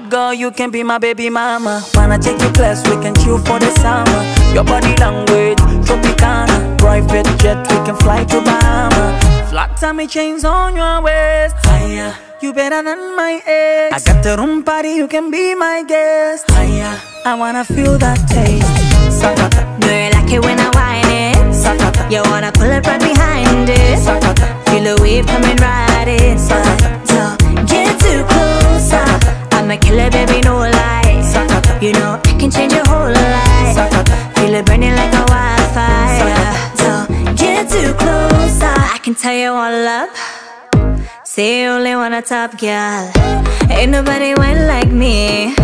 you can be my baby mama. Wanna take you class, we can chill for the summer. Your body language, Tropicana. Private jet, we can fly to Bahama. Flat tummy chains on your waist. Higher. You better than my ex. I got the room party, you can be my guest. Higher. I wanna feel that taste. Sakata, Do you like it when I whine it? sakata, You wanna pull it right behind it? sakata. Feel the wave coming right a killer, baby, no lie. You know I can change your whole life. Feel it burning like a wildfire. So get too close. I can tell you all up. Say you only want a top girl. Ain't nobody went like me.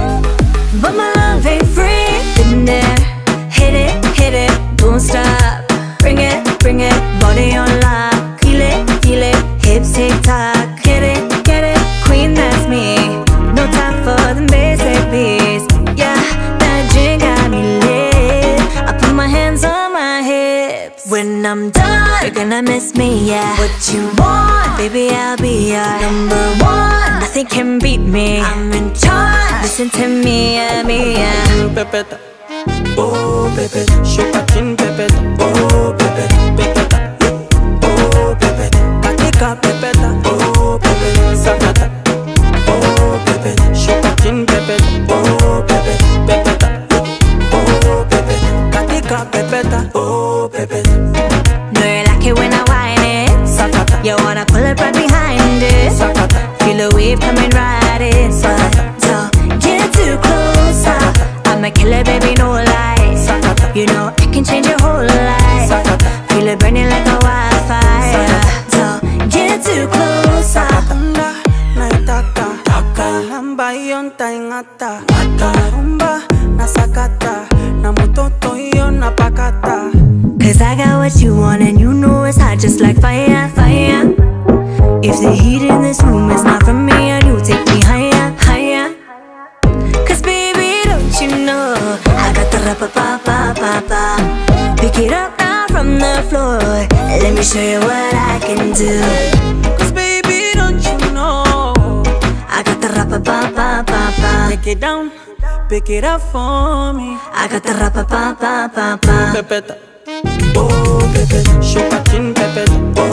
But my love ain't free. Been there, When I'm done, you're gonna miss me, yeah. What you want, baby, I'll be your number one. Nothing can beat me. I'm in charge. Listen to me, yeah, me, yeah. Pepeta. Oh, pepeta. Shuka chin pepeta. Oh, pepeta. Pepeta. Oh, pepeta. Katika pepeta. Oh, pepeta. Sakata. You wanna pull it right behind it. Feel the wave coming right inside. So get too close. I'm a killer, baby, no lie. Sakata. You know I can change your whole life. Feel it burning like a wildfire. So get too close. Naitaka Kalamba yonta ingata Rumba, nasakata Na mutoto hiyo napakata Cause I got what you want and you know it's hot just like fire. The rapa pa pa pa pa. Pick it up now from the floor. Let me show you what I can do. Cause baby don't you know I got the rapa pa pa pa pa. Take it down, pick it up for me I got the rapa pa pa pa pa. Pepeta Oh pepeta, shuka chin pepeta Oh